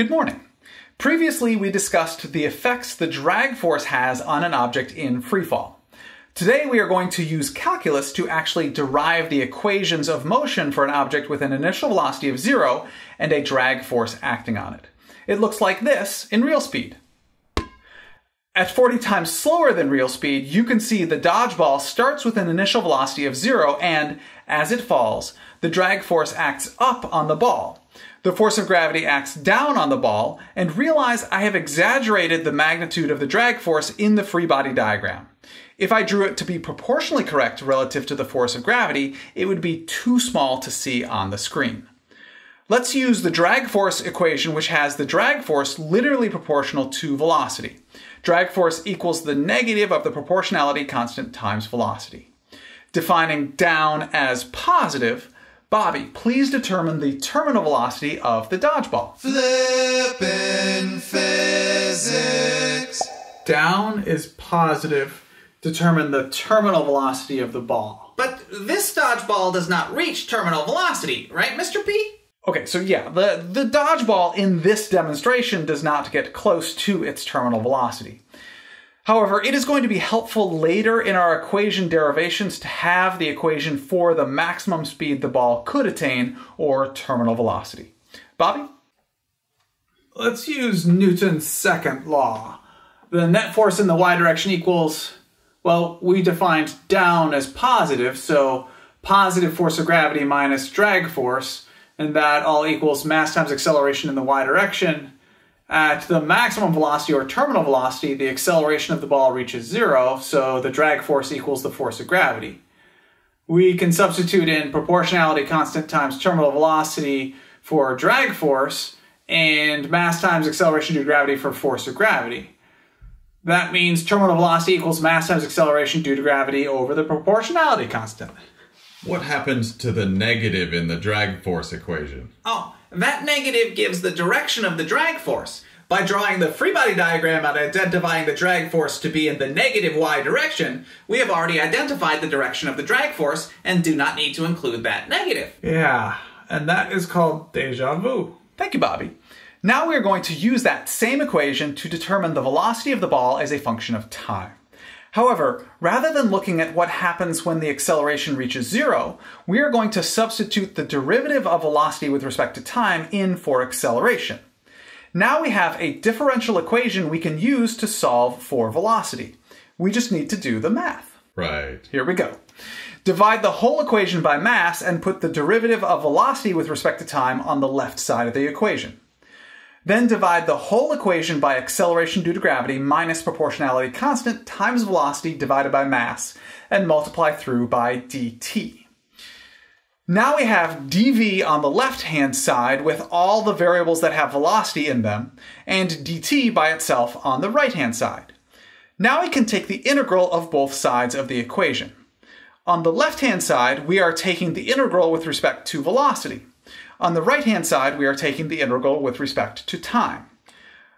Good morning. Previously, we discussed the effects the drag force has on an object in freefall. Today, we are going to use calculus to actually derive the equations of motion for an object with an initial velocity of zero and a drag force acting on it. It looks like this in real speed. At 40 times slower than real speed, you can see the dodgeball starts with an initial velocity of zero and, as it falls, the drag force acts up on the ball. The force of gravity acts down on the ball, and realize I have exaggerated the magnitude of the drag force in the free body diagram. If I drew it to be proportionally correct relative to the force of gravity, it would be too small to see on the screen. Let's use the drag force equation, which has the drag force literally proportional to velocity. Drag force equals the negative of the proportionality constant times velocity. Defining down as positive, Bobby, please determine the terminal velocity of the dodgeball. Flippin' physics. Down is positive. Determine the terminal velocity of the ball. But this dodgeball does not reach terminal velocity, right, Mr. P? Okay, so yeah, the, the dodgeball in this demonstration does not get close to its terminal velocity. However, it is going to be helpful later in our equation derivations to have the equation for the maximum speed the ball could attain, or terminal velocity. Bobby? Let's use Newton's second law. The net force in the y direction equals, well, we defined down as positive, so positive force of gravity minus drag force, and that all equals mass times acceleration in the y direction. Uh, At the maximum velocity or terminal velocity, the acceleration of the ball reaches zero, so the drag force equals the force of gravity. We can substitute in proportionality constant times terminal velocity for drag force and mass times acceleration due to gravity for force of gravity. That means terminal velocity equals mass times acceleration due to gravity over the proportionality constant. What happens to the negative in the drag force equation? Oh, that negative gives the direction of the drag force. By drawing the free body diagram and identifying the drag force to be in the negative y direction, we have already identified the direction of the drag force and do not need to include that negative. Yeah, and that is called deja vu. Thank you, Bobby. Now we are going to use that same equation to determine the velocity of the ball as a function of time. However, rather than looking at what happens when the acceleration reaches zero, we are going to substitute the derivative of velocity with respect to time in for acceleration. Now we have a differential equation we can use to solve for velocity. We just need to do the math. Right. Here we go. Divide the whole equation by mass and put the derivative of velocity with respect to time on the left side of the equation. Then divide the whole equation by acceleration due to gravity minus proportionality constant times velocity divided by mass and multiply through by dt. Now we have dv on the left-hand side with all the variables that have velocity in them, and dt by itself on the right-hand side. Now we can take the integral of both sides of the equation. On the left-hand side, we are taking the integral with respect to velocity. On the right-hand side, we are taking the integral with respect to time.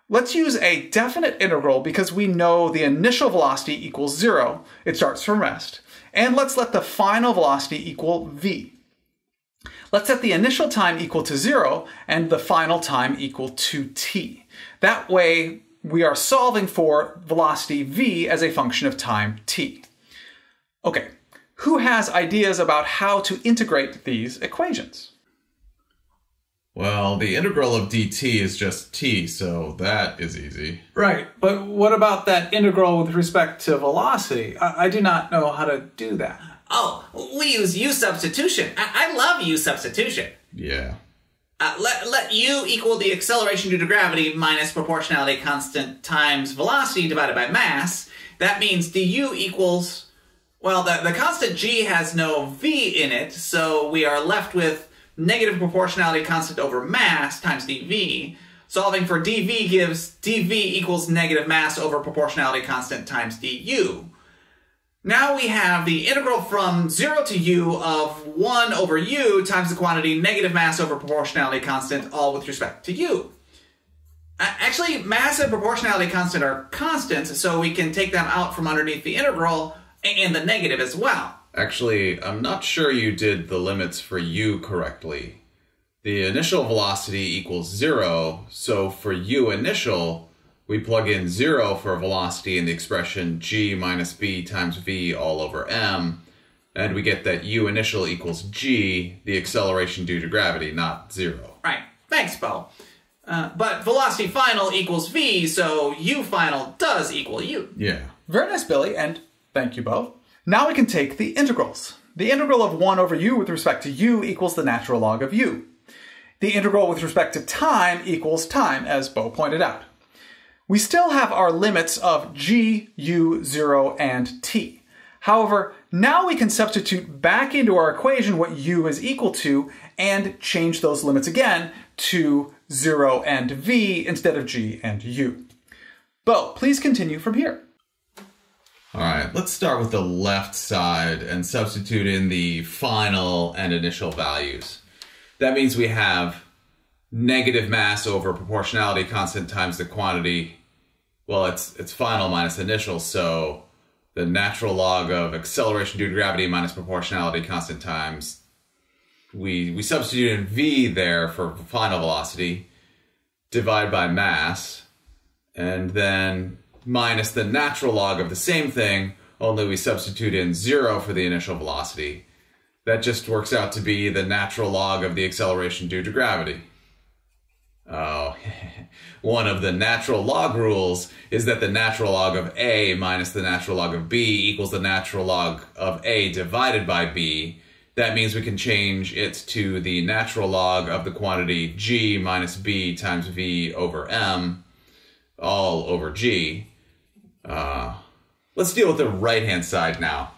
Let's use a definite integral because we know the initial velocity equals zero. It starts from rest. And let's let the final velocity equal v. Let's set the initial time equal to zero and the final time equal to t. That way, we are solving for velocity v as a function of time t. Okay, who has ideas about how to integrate these equations? Well, the integral of dt is just t, so that is easy. Right, but what about that integral with respect to velocity? I, I do not know how to do that. Oh, we use u substitution. I, I love u substitution. Yeah. Uh, let, let u equal the acceleration due to gravity minus proportionality constant times velocity divided by mass. That means du equals, well, the, the constant g has no v in it, so we are left with negative proportionality constant over mass times dv. Solving for dv gives dv equals negative mass over proportionality constant times du. Now we have the integral from 0 to u of 1 over u times the quantity negative mass over proportionality constant, all with respect to u. Actually, mass and proportionality constant are constants, so we can take them out from underneath the integral and the negative as well. Actually, I'm not sure you did the limits for u correctly. the initial velocity equals zero. So for u initial, we plug in zero for velocity in the expression g minus b times v all over m, and we get that u initial equals g, the acceleration due to gravity, not zero. Right. Thanks, Bo. Uh, but velocity final equals v, so u final does equal u. Yeah. Very nice, Billy, and thank you both. Now we can take the integrals. The integral of 1 over u with respect to u equals the natural log of u. The integral with respect to time equals time, as Bo pointed out. We still have our limits of g, u, 0, and t. However, now we can substitute back into our equation what u is equal to and change those limits again to 0 and v instead of g and u. Bo, please continue from here. All right, let's start with the left side and substitute in the final and initial values. That means we have negative mass over proportionality constant times the quantity. Well, it's it's final minus initial, so the natural log of acceleration due to gravity minus proportionality constant times we we substitute in v there for final velocity divide by mass and then minus the natural log of the same thing only we substitute in zero for the initial velocity. That just works out to be the natural log of the acceleration due to gravity oh one of the natural log rules is that the natural log of a minus the natural log of b equals the natural log of a divided by b that means we can change it to the natural log of the quantity g minus b times v over m, all over g. Uh, let's deal with the right-hand side now.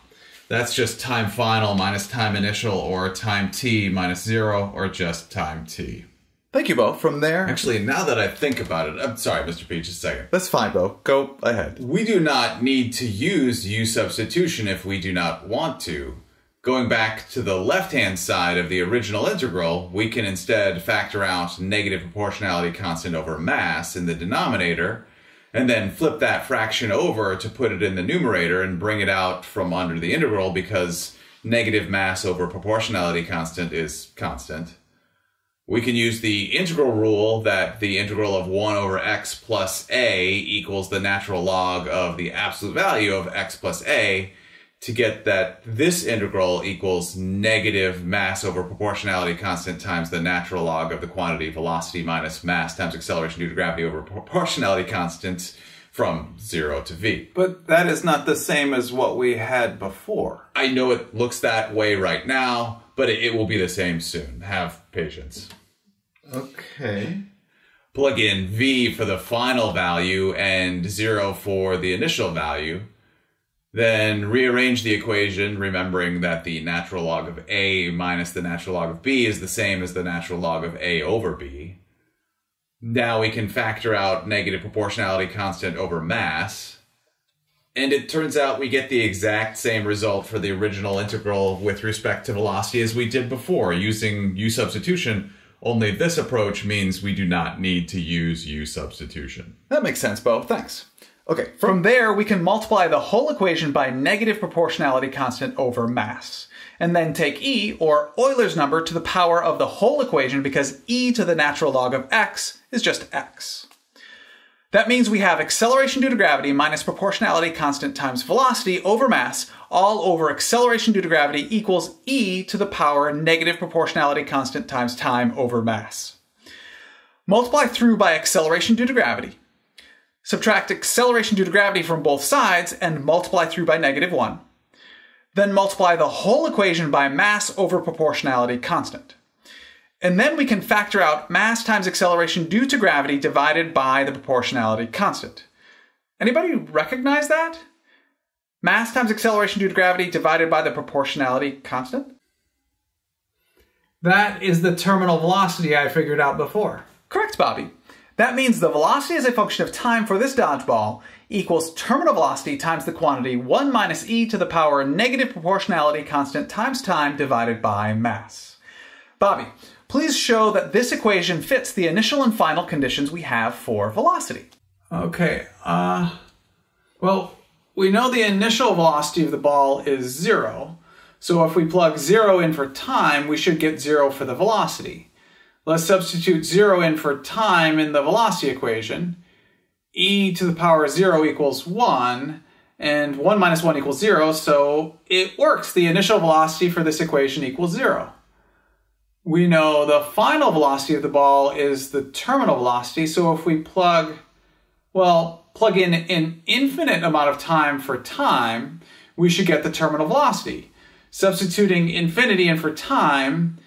That's just time final minus time initial, or time t minus zero, or just time t. Thank you, Bo. From there, Actually, now that I think about it, I'm sorry, Mr. Peach, just a second. that's fine, Bo. Go ahead. We do not need to use u substitution if we do not want to. Going back to the left-hand side of the original integral, we can instead factor out negative proportionality constant over mass in the denominator, and then flip that fraction over to put it in the numerator and bring it out from under the integral because negative mass over proportionality constant is constant. We can use the integral rule that the integral of 1 over x plus a equals the natural log of the absolute value of x plus a to get that this integral equals negative mass over proportionality constant times the natural log of the quantity velocity minus mass times acceleration due to gravity over proportionality constant from 0 to v. But that is not the same as what we had before. I know it looks that way right now, but it, it will be the same soon. Have patience. Okay. Plug in v for the final value and 0 for the initial value. Then rearrange the equation, remembering that the natural log of a minus the natural log of b is the same as the natural log of a over b. Now we can factor out negative proportionality constant over mass. And it turns out we get the exact same result for the original integral with respect to velocity as we did before, using u substitution, only this approach means we do not need to use u substitution. That makes sense, Bo. Thanks. Okay, from there we can multiply the whole equation by negative proportionality constant over mass. And then take e, or Euler's number, to the power of the whole equation because e to the natural log of x is just x. That means we have acceleration due to gravity minus proportionality constant times velocity over mass all over acceleration due to gravity equals e to the power negative proportionality constant times time over mass. Multiply through by acceleration due to gravity. Subtract acceleration due to gravity from both sides and multiply through by negative 1. Then multiply the whole equation by mass over proportionality constant. And then we can factor out mass times acceleration due to gravity divided by the proportionality constant. Anybody recognize that? Mass times acceleration due to gravity divided by the proportionality constant? That is the terminal velocity I figured out before. Correct, Bobby. That means the velocity as a function of time for this dodgeball equals terminal velocity times the quantity 1 minus e to the power negative proportionality constant times time divided by mass. Bobby, please show that this equation fits the initial and final conditions we have for velocity. Okay, uh, well, we know the initial velocity of the ball is zero. So if we plug zero in for time, we should get zero for the velocity. Let's substitute 0 in for time in the velocity equation. e to the power 0 equals 1, and 1 minus 1 equals 0, so it works. The initial velocity for this equation equals 0. We know the final velocity of the ball is the terminal velocity, so if we plug, well, plug in an infinite amount of time for time, we should get the terminal velocity. Substituting infinity in for time,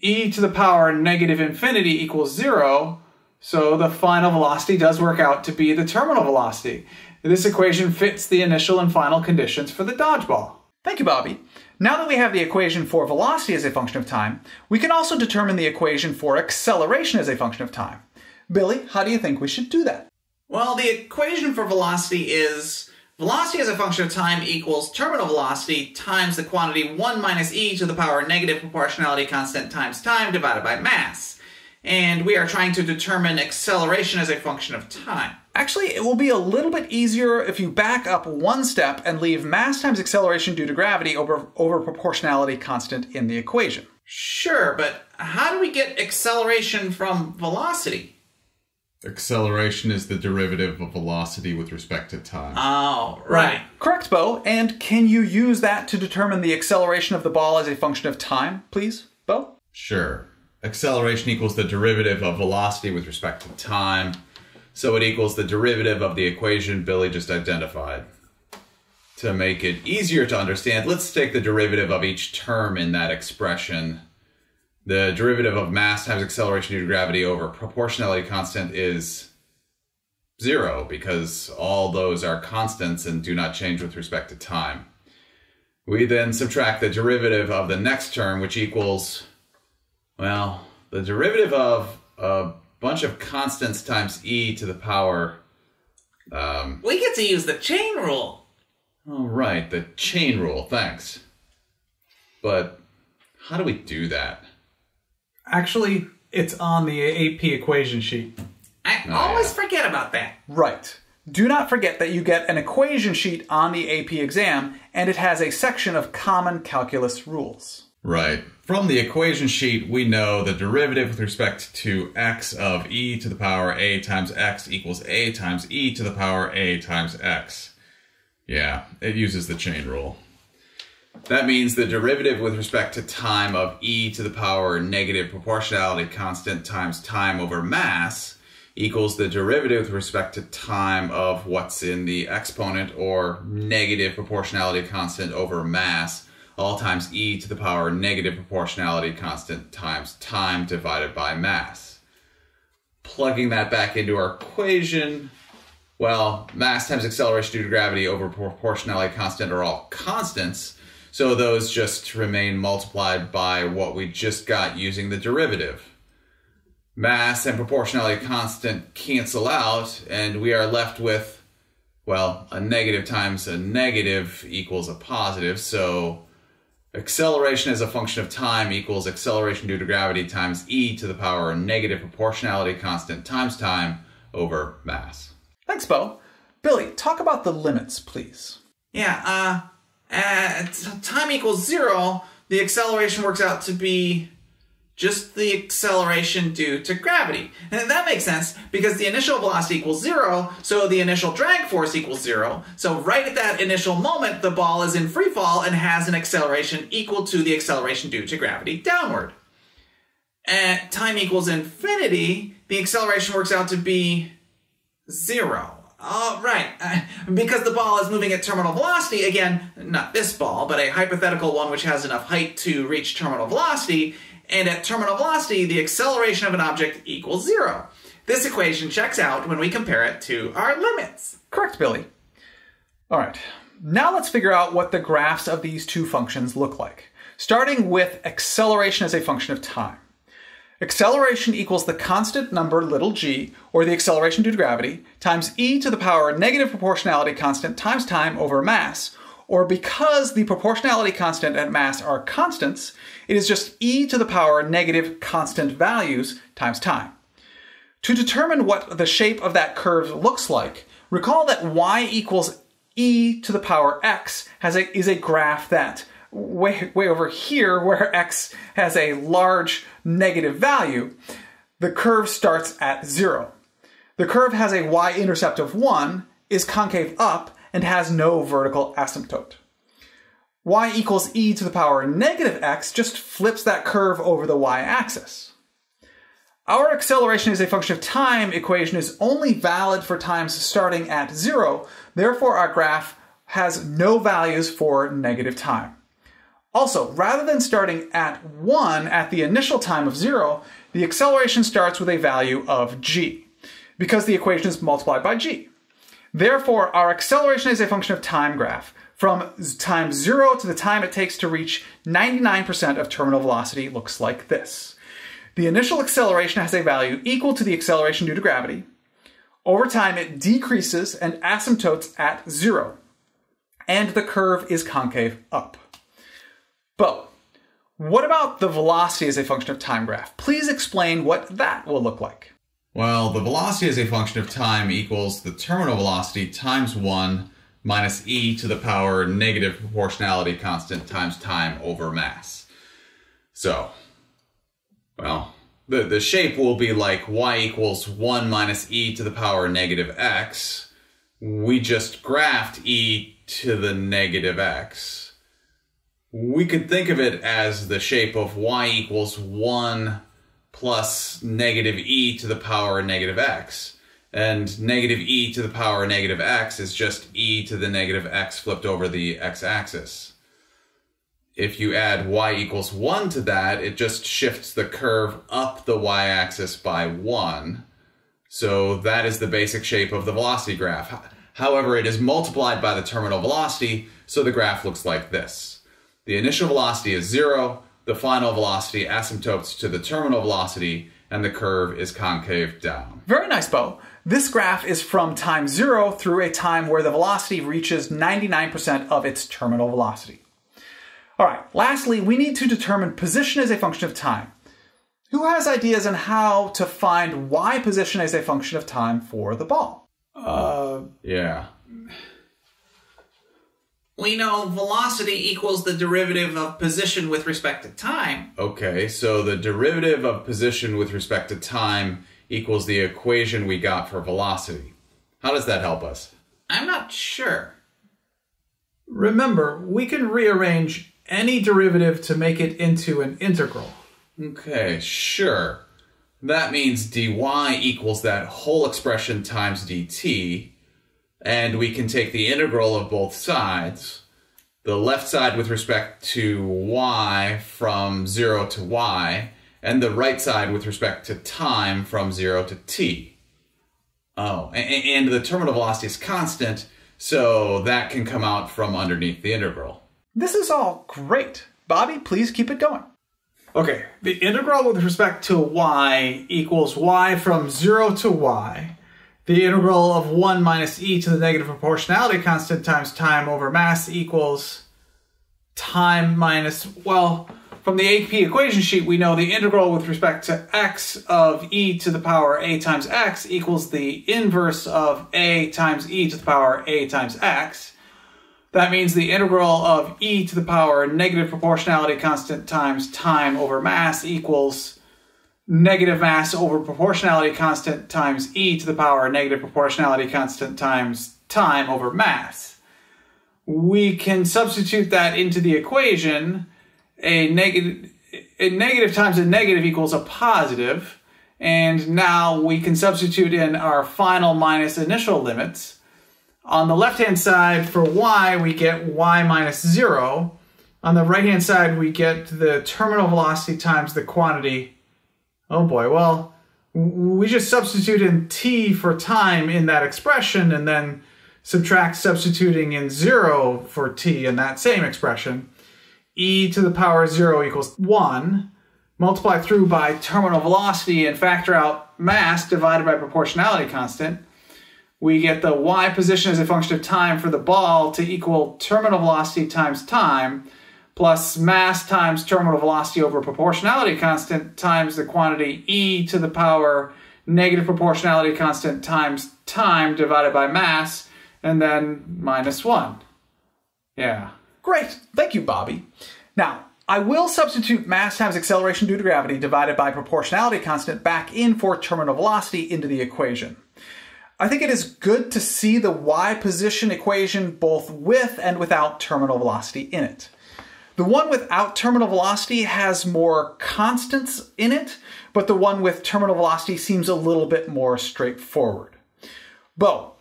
e to the power negative infinity equals 0, so the final velocity does work out to be the terminal velocity. This equation fits the initial and final conditions for the dodgeball. Thank you, Bobby. Now that we have the equation for velocity as a function of time, we can also determine the equation for acceleration as a function of time. Billy, how do you think we should do that? Well, the equation for velocity is velocity as a function of time equals terminal velocity times the quantity 1 minus e to the power negative proportionality constant times time divided by mass. And we are trying to determine acceleration as a function of time. Actually, it will be a little bit easier if you back up one step and leave mass times acceleration due to gravity over, over proportionality constant in the equation. Sure, but how do we get acceleration from velocity? Acceleration is the derivative of velocity with respect to time. Oh, right. Correct, Bo. And can you use that to determine the acceleration of the ball as a function of time, please, Bo? Sure. Acceleration equals the derivative of velocity with respect to time. So it equals the derivative of the equation Billy just identified. To make it easier to understand, let's take the derivative of each term in that expression. The derivative of mass times acceleration due to gravity over proportionality constant is zero because all those are constants and do not change with respect to time. We then subtract the derivative of the next term, which equals, well, the derivative of a bunch of constants times e to the power. Um, We get to use the chain rule. All right, the chain rule, thanks. But how do we do that? Actually, it's on the AP equation sheet. I Oh, always yeah. forget about that. Right. Do not forget that you get an equation sheet on the AP exam, and it has a section of common calculus rules. Right. From the equation sheet, we know the derivative with respect to x of e to the power a times x equals a times e to the power a times x. Yeah, it uses the chain rule. That means the derivative with respect to time of e to the power negative proportionality constant times time over mass equals the derivative with respect to time of what's in the exponent or negative proportionality constant over mass all times e to the power negative proportionality constant times time divided by mass. Plugging that back into our equation, well, mass times acceleration due to gravity over proportionality constant are all constants, so those just remain multiplied by what we just got using the derivative. Mass and proportionality constant cancel out, and we are left with, well, a negative times a negative equals a positive, so acceleration as a function of time equals acceleration due to gravity times e to the power of negative proportionality constant times time over mass. Thanks, Bo. Billy, talk about the limits, please. Yeah, uh, at time equals zero, the acceleration works out to be just the acceleration due to gravity. And that makes sense because the initial velocity equals zero, so the initial drag force equals zero. So right at that initial moment, the ball is in free fall and has an acceleration equal to the acceleration due to gravity downward. At time equals infinity, the acceleration works out to be zero. All right. Because the ball is moving at terminal velocity, again, not this ball, but a hypothetical one which has enough height to reach terminal velocity, and at terminal velocity, the acceleration of an object equals zero. This equation checks out when we compare it to our limits. Correct, Billy. All right. Now let's figure out what the graphs of these two functions look like, starting with acceleration as a function of time. Acceleration equals the constant number little g, or the acceleration due to gravity, times e to the power negative proportionality constant times time over mass, or because the proportionality constant and mass are constants, it is just e to the power negative constant values times time. To determine what the shape of that curve looks like, recall that y equals e to the power x has a, is a graph that way, way over here where x has a large negative value, the curve starts at zero. The curve has a y-intercept of 1, is concave up, and has no vertical asymptote. y equals e to the power negative x just flips that curve over the y-axis. Our acceleration as a function of time equation is only valid for times starting at zero, therefore our graph has no values for negative time. Also, rather than starting at 1 at the initial time of 0, the acceleration starts with a value of g, because the equation is multiplied by g. Therefore, our acceleration is a function of time graph. From time 0 to the time it takes to reach 99% of terminal velocity looks like this. The initial acceleration has a value equal to the acceleration due to gravity. Over time, it decreases and asymptotes at 0 and the curve is concave up. But what about the velocity as a function of time graph? Please explain what that will look like. Well, the velocity as a function of time equals the terminal velocity times 1 minus e to the power negative proportionality constant times time over mass. So, well, the, the shape will be like y equals 1 minus e to the power negative x. We just graphed e to the negative x. We could think of it as the shape of y equals 1 plus negative e to the power of negative x. And negative e to the power of negative x is just e to the negative x flipped over the x-axis. If you add y equals 1 to that, it just shifts the curve up the y-axis by 1. So that is the basic shape of the velocity graph. However, it is multiplied by the terminal velocity, so the graph looks like this. The initial velocity is zero, the final velocity asymptotes to the terminal velocity, and the curve is concave down. Very nice, Bo. This graph is from time zero through a time where the velocity reaches 99% of its terminal velocity. All right, lastly, we need to determine position as a function of time. Who has ideas on how to find y position as a function of time for the ball? Uh, yeah. We know velocity equals the derivative of position with respect to time. Okay, so the derivative of position with respect to time equals the equation we got for velocity. How does that help us? I'm not sure. Remember, we can rearrange any derivative to make it into an integral. Okay, sure. That means dy equals that whole expression times dt, and we can take the integral of both sides, the left side with respect to y from 0 to y, and the right side with respect to time from 0 to t. Oh, and, the terminal velocity is constant, so that can come out from underneath the integral. This is all great. Bobby, please keep it going. Okay, the integral with respect to y equals y from 0 to y. The integral of 1 minus e to the negative proportionality constant times time over mass equals time minus, well, from the AP equation sheet, we know the integral with respect to x of e to the power a times x equals the inverse of a times e to the power a times x. That means the integral of e to the power negative proportionality constant times time over mass equals negative mass over proportionality constant times e to the power of negative proportionality constant times time over mass. We can substitute that into the equation. A negative, a negative times a negative equals a positive, and now we can substitute in our final minus initial limits. On the left-hand side, for y, we get y minus 0. On the right-hand side, we get the terminal velocity times the quantity. Oh boy, well, we just substitute in t for time in that expression and then subtract substituting in 0 for t in that same expression. e to the power 0 equals 1. Multiply through by terminal velocity and factor out mass divided by proportionality constant we get the y position as a function of time for the ball to equal terminal velocity times time plus mass times terminal velocity over proportionality constant times the quantity e to the power negative proportionality constant times time divided by mass and then minus 1. Yeah. Great. Thank you, Bobby. Now, I will substitute mass times acceleration due to gravity divided by proportionality constant back in for terminal velocity into the equation. I think it is good to see the y position equation both with and without terminal velocity in it. The one without terminal velocity has more constants in it, but the one with terminal velocity seems a little bit more straightforward. Bo,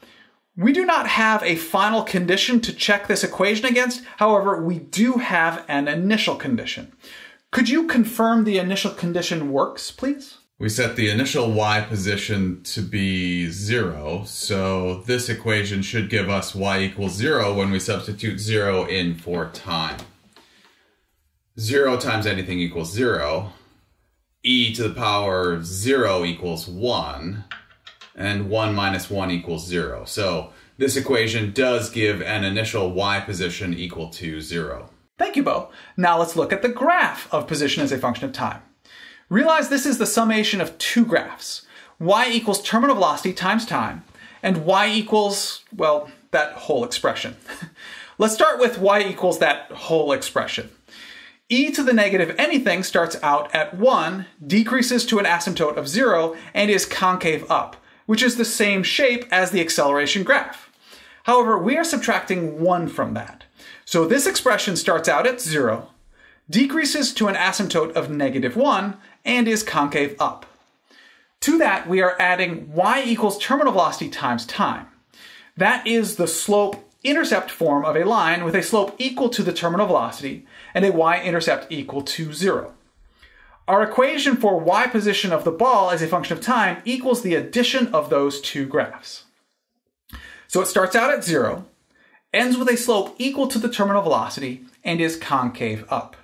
we do not have a final condition to check this equation against, however, we do have an initial condition. Could you confirm the initial condition works, please? We set the initial y position to be 0, so this equation should give us y equals 0 when we substitute 0 in for time. 0 times anything equals 0. e to the power of 0 equals 1. And 1 minus 1 equals 0. So this equation does give an initial y position equal to 0. Thank you, Bo. Now let's look at the graph of position as a function of time. Realize this is the summation of two graphs. y equals terminal velocity times time, and y equals, well, that whole expression. let's start with y equals that whole expression e to the negative anything starts out at 1, decreases to an asymptote of 0, and is concave up, which is the same shape as the acceleration graph. However, we are subtracting 1 from that. So this expression starts out at 0, decreases to an asymptote of negative 1, and is concave up. To that, we are adding y equals terminal velocity times time. That is the slope intercept form of a line with a slope equal to the terminal velocity and a y-intercept equal to zero. Our equation for y position of the ball as a function of time equals the addition of those two graphs. So it starts out at zero, ends with a slope equal to the terminal velocity, and is concave up.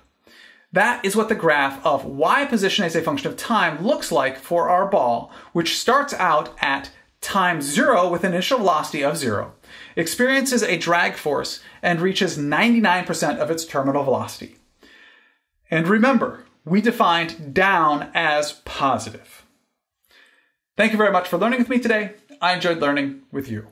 That is what the graph of y position as a function of time looks like for our ball, which starts out at time zero with initial velocity of zero, experiences a drag force and reaches 99% of its terminal velocity. And remember, we defined down as positive. Thank you very much for learning with me today. I enjoyed learning with you.